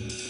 Mm-hmm.